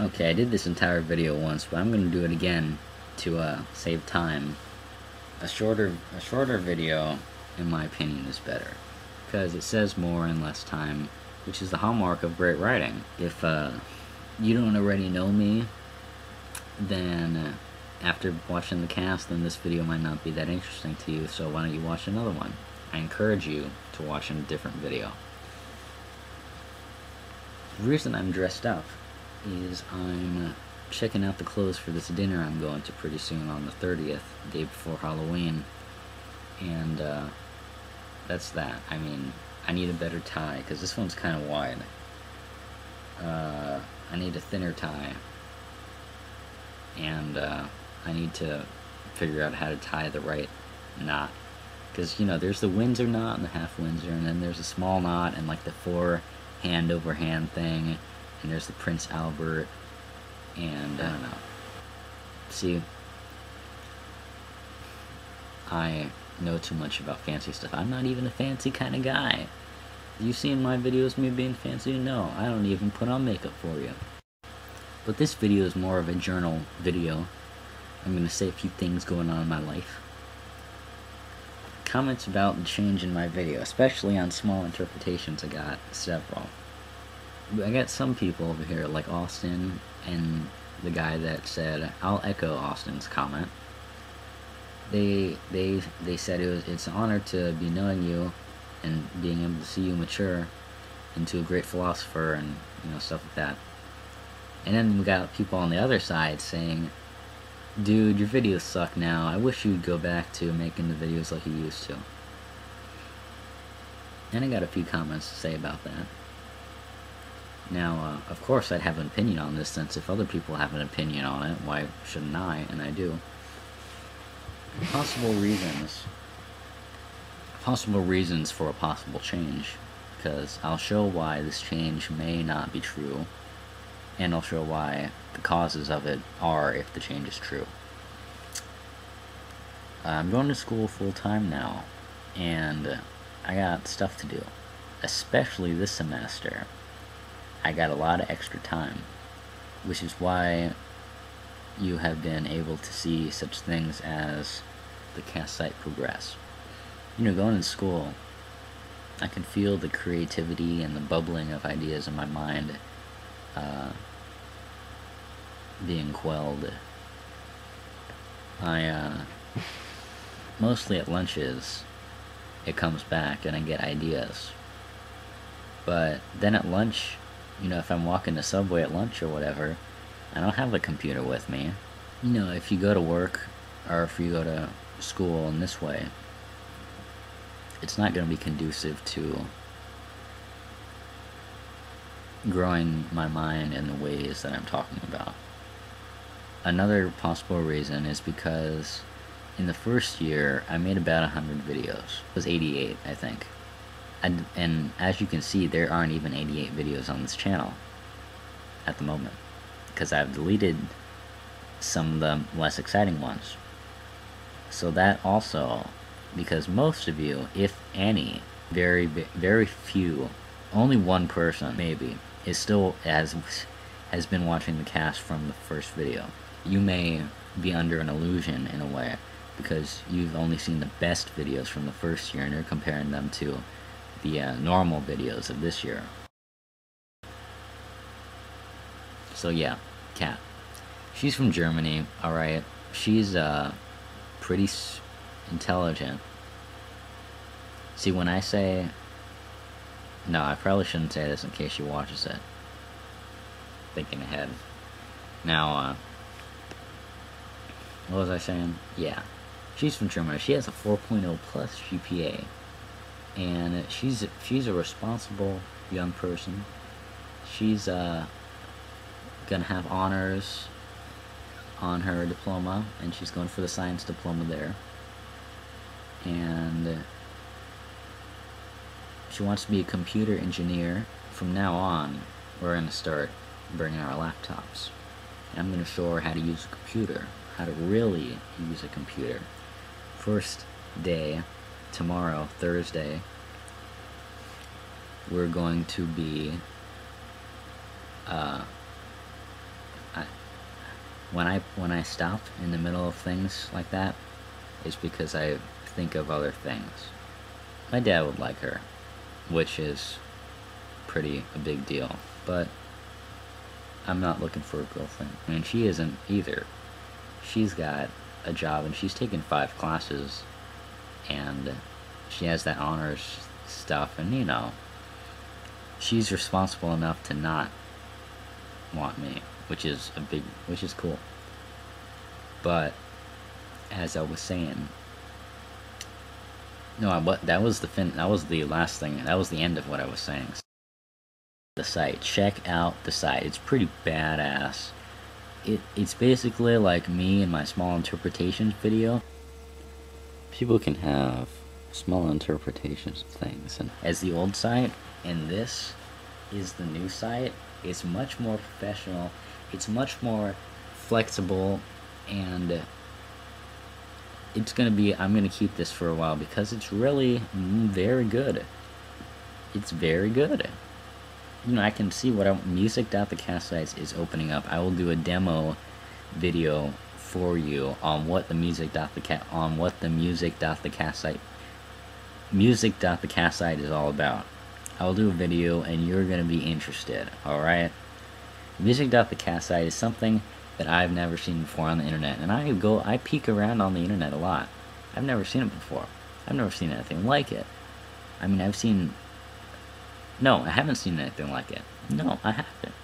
Okay, I did this entire video once, but I'm to do it again to uh, save time. A shorter, a shorter video, in my opinion, is better. Because it says more in less time, which is the hallmark of great writing. If uh, you don't already know me, then uh, after watching the cast, then this video might not be that interesting to you, so why don't you watch another one? I encourage you to watch a different video. The reason I'm dressed up is I'm checking out the clothes for this dinner I'm going to pretty soon on the 30th, day before Halloween. And uh, that's that. I mean, I need a better tie because this one's kind of wide. Uh, I need a thinner tie. And uh, I need to figure out how to tie the right knot. Because, you know, there's the Windsor knot and the half Windsor, and then there's a small knot and like the four hand over hand thing and there's the Prince Albert, and I don't know. See, I know too much about fancy stuff. I'm not even a fancy kind of guy. You seen my videos me being fancy? No, I don't even put on makeup for you. But this video is more of a journal video. I'm going to say a few things going on in my life. Comments about the change in my video, especially on small interpretations, I got several. I got some people over here, like Austin and the guy that said, I'll echo Austin's comment. They they they said it was it's an honor to be knowing you and being able to see you mature into a great philosopher and you know stuff like that. And then we got people on the other side saying, Dude, your videos suck now. I wish you'd go back to making the videos like you used to. And I got a few comments to say about that. Now, uh, of course, I'd have an opinion on this, since if other people have an opinion on it, why shouldn't I? And I do. Possible reasons. Possible reasons for a possible change. Because I'll show why this change may not be true, and I'll show why the causes of it are if the change is true. I'm going to school full time now, and I got stuff to do, especially this semester. I got a lot of extra time, which is why you have been able to see such things as the cast site progress. You know, going to school, I can feel the creativity and the bubbling of ideas in my mind uh, being quelled. I, uh, mostly at lunches, it comes back and I get ideas. But then at lunch, you know, if I'm walking the subway at lunch or whatever, I don't have a computer with me. You know, if you go to work or if you go to school in this way, it's not going to be conducive to growing my mind in the ways that I'm talking about. Another possible reason is because in the first year, I made about 100 videos. It was 88, I think. And, and as you can see, there aren't even 88 videos on this channel at the moment. Because I've deleted some of the less exciting ones. So that also, because most of you, if any, very, very few, only one person maybe, is still, as has been watching the cast from the first video. You may be under an illusion in a way, because you've only seen the best videos from the first year and you're comparing them to the uh, normal videos of this year. So yeah, Kat. She's from Germany, alright. She's uh, pretty intelligent. See, when I say... No, I probably shouldn't say this in case she watches it. Thinking ahead. Now, uh... What was I saying? Yeah. She's from Germany. She has a 4.0 plus GPA and she's she's a responsible young person. She's uh, gonna have honors on her diploma, and she's going for the science diploma there. And she wants to be a computer engineer. From now on, we're gonna start bringing our laptops. I'm gonna show her how to use a computer, how to really use a computer. First day tomorrow, Thursday, we're going to be uh, when I when I stop in the middle of things like that, it's because I think of other things. My dad would like her, which is pretty a big deal, but I'm not looking for a girlfriend. I mean, she isn't either. She's got a job and she's taken five classes and she has that honors stuff and you know she's responsible enough to not want me which is a big which is cool. But as i was saying no I, that was the fin that was the last thing that was the end of what i was saying. The site. Check out the site. It's pretty badass. It, it's basically like me and my small interpretations video people can have small interpretations of things and as the old site and this is the new site it's much more professional it's much more flexible and it's gonna be i'm gonna keep this for a while because it's really very good. It's very good. You know i can see what music.thecast is opening up. I will do a demo video for you on what the music dot the cat on what the music.the site music.the site is all about. I'll do a video and you're going to be interested, alright? Music.the site is something that I've never seen before on the internet, and I go, I peek around on the internet a lot. I've never seen it before. I've never seen anything like it. I mean, I've seen, no, I haven't seen anything like it. No, I haven't.